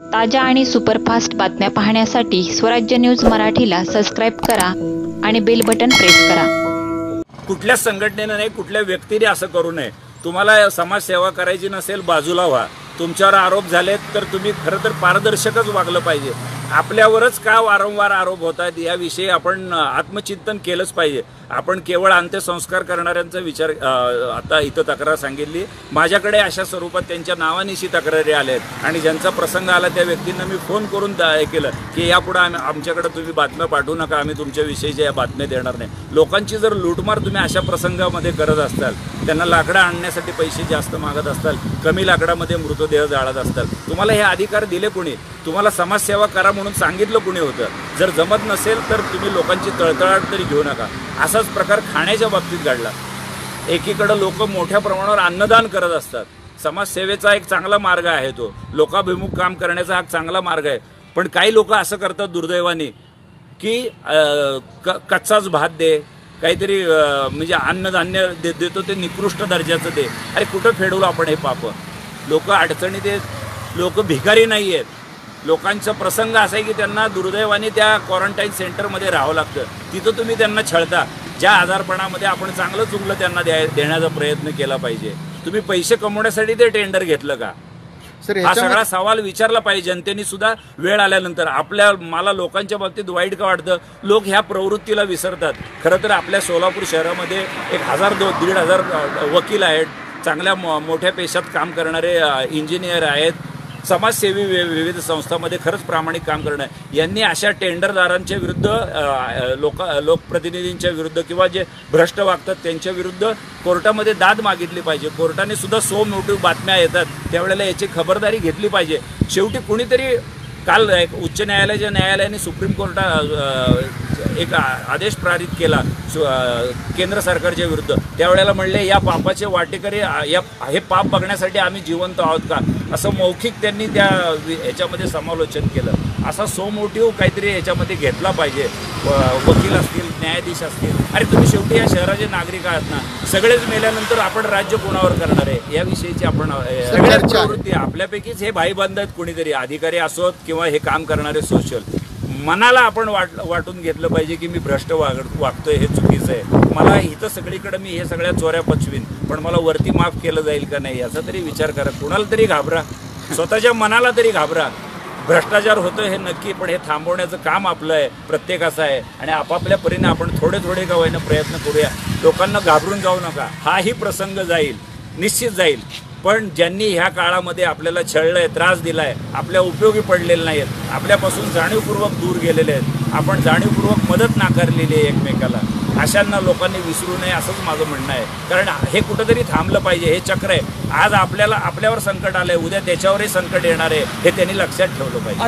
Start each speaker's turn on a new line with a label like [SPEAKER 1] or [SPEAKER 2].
[SPEAKER 1] ताज्या आणि सुपरफास्ट बातम्या पाहण्यासाठी स्वराज्य न्यूज मराठीला सबस्क्राईब करा आणि बेल बटन प्रेस करा.
[SPEAKER 2] कुठल्याच संघटनेनं नाही कुठल्या व्यक्तीने असं करू नये. तुम्हाला समाजसेवा करायची नसेल बाजूला व्हा. तुमच्यावर आरोप झालेत तर तुम्ही खरं तर पारदर्शकच वागलं पाहिजे. आपल्यावरच का वारंवार आरोप होत आहेत याविषयी आपण आत्मचिंतन केलंच पाहिजे. आपण केवळ अंत्यसंस्कार करणाऱ्यांचा विचार आता इथं तक्रार सांगितली. माझ्याकडे अशा स्वरूपात त्यांच्या नावानिशी तक्रारी आल्या आहेत आणि ज्यांचा प्रसंग आला त्या व्यक्तींना मी फोन करून हे केलं की यापुढे आम्ही आमच्याकडे तुम्ही बातम्या पाठवू नका आम्ही तुमच्याविषयीच्या या बातम्या देणार नाही. लोकांची जर लूटमार तुम्ही अशा प्रसंगामध्ये करत असताल त्यांना लाकडं आणण्यासाठी पैसे जास्त मागत असताल कमी लाकडामध्ये मृतदेह जाळत असताल तुम्हाला हे अधिकार दिले कोणी? तुम्हाला समाजसेवा करा म्हणून सांगितलं कुणी होतं. जर जमत नसेल तर तुम्ही लोकांची तळतळाट तरी घेऊ नका. असाच प्रकार खाण्याच्या बाबतीत घडला. एकीकडं लोक मोठ्या प्रमाणावर अन्नदान करत असतात. समाजसेवेचा एक चांगला मार्ग आहे तो. लोकाभिमुख काम करण्याचा हा चांगला मार्ग आहे. पण काही लोक असं करतात दुर्दैवाने की क कच्चाच भात दे काहीतरी म्हणजे अन्नधान्य दे देतो ते निकृष्ट दर्जाचं दे. अरे कुठं फेडवलं आपण हे पाप? लोक अडचणीत आहेत. लोक भिकारी नाही आहेत लोकांचा प्रसंग असा आहे की त्यांना दुर्दैवाने त्या क्वारंटाईन सेंटरमध्ये राहावं लागतं. तिथं तुम्ही त्यांना छळता. ज्या आजारपणामध्ये आपण चांगलं चुकलं त्यांना द्या देण्याचा प्रयत्न केला पाहिजे. तुम्ही पैसे कमवण्यासाठी ते टेंडर घेतलं का?
[SPEAKER 3] सर
[SPEAKER 2] हा सगळा सवाल विचारला पाहिजे. जनतेने सुद्धा वेळ आल्यानंतर आपल्या मला लोकांच्या बाबतीत वाईट का वाटतं? लोक ह्या प्रवृत्तीला विसरतात. खरं तर आपल्या सोलापूर शहरामध्ये एक हजार दो दीड हजार वकील आहेत. चांगल्या मोठ्या पेशात काम करणारे इंजिनियर आहेत. समाजसेवी विविध संस्थांमध्ये खरंच प्रामाणिक काम करणं आहे. यांनी अशा टेंडरदारांच्या विरुद्ध लोक लोकप्रतिनिधींच्या विरुद्ध किंवा जे भ्रष्ट वागतात त्यांच्या विरुद्ध कोर्टामध्ये दाद मागितली पाहिजे. कोर्टाने सुद्धा सो मोटिव्ह बातम्या येतात. त्यावेळेला याची खबरदारी घेतली पाहिजे. शेवटी कुणीतरी काल एक उच्च न्यायालयाच्या न्यायालयाने सुप्रीम कोर्टा एक आदेश पारित केला केंद्र सरकारच्या विरुद्ध. त्यावेळेला म्हणले या पापाचे वाटेकरी या हे पाप बघण्यासाठी आम्ही जिवंत आहोत का? असं मौखिक त्यांनी त्या ह्याच्यामध्ये समालोचन केलं. असा सो मोटिव्ह काहीतरी याच्यामध्ये घेतला पाहिजे. वकील असतील न्यायाधीश असतील. अरे तुम्ही शेवटी या शहराचे नागरिक आहात ना? सगळेच मेल्यानंतर आपण राज्य कोणावर करणार आहे? याविषयीची आपण. प्रवृत्ती आपल्यापैकीच हे भाईबंद आहेत कोणीतरी अधिकारी असोत किंवा किंवा हे काम करणारे सोशल मनाला आपण वाट वाटून घेतलं पाहिजे की मी भ्रष्ट वाग वागतोय हे चुकीचं आहे. मला इथं सगळीकडे मी हे सगळ्या चोऱ्या पचवीन पण मला वरती माफ केलं जाईल का नाही याचा तरी विचार करा. कुणाला तरी घाबरा. स्वतःच्या मनाला तरी घाबरा. भ्रष्टाचार होतोय हे नक्की पण हे थांबवण्याचं काम आपलं आहे. प्रत्येकाचं आहे. आणि आपापल्या परीने आपण थोडे थोडे का प्रयत्न करूया. लोकांना घाबरून जाऊ नका. हाही प्रसंग जाईल. निश्चित जाईल. पण ज्यांनी ह्या काळामध्ये आपल्याला छळलंय त्रास दिलाय आपल्या उपयोगी पडलेले नाहीत आपल्यापासून जाणीवपूर्वक दूर गेलेले आहेत. आपण जाणीवपूर्वक मदत नाकारलेली आहे एकमेकाला. अशांना लोकांनी विसरू नये असंच माझं म्हणणं आहे. कारण हे कुठंतरी थांबलं पाहिजे हे चक्र आहे. आज आपल्याला आपल्यावर संकट आलंय उद्या त्याच्यावरही संकट येणार आहे हे त्यांनी लक्षात ठेवलं पाहिजे.